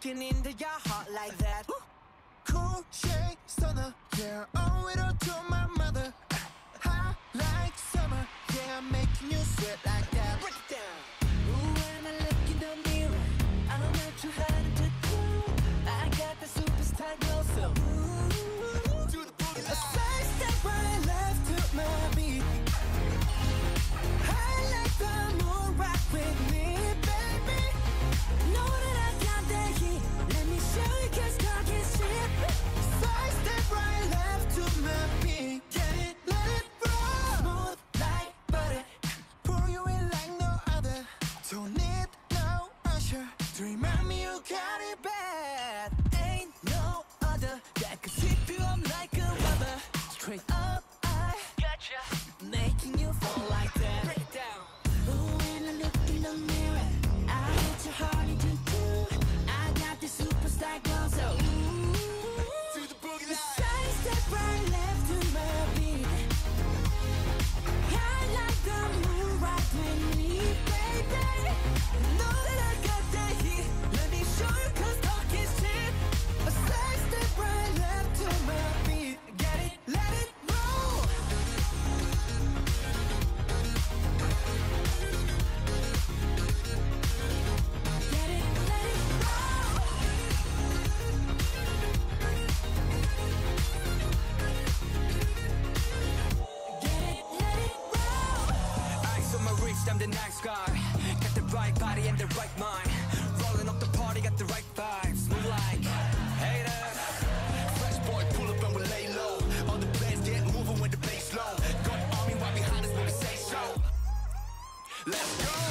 breaking into your heart like that. Cool shade stunner, yeah. Owe it all to my mother. The night sky, Got the right body and the right mind. Rolling up the party, got the right vibes. Move like haters. Fresh boy, pull up and we lay low. All the bands get moving with the bass low. Go army right behind us when we say so. Let's go.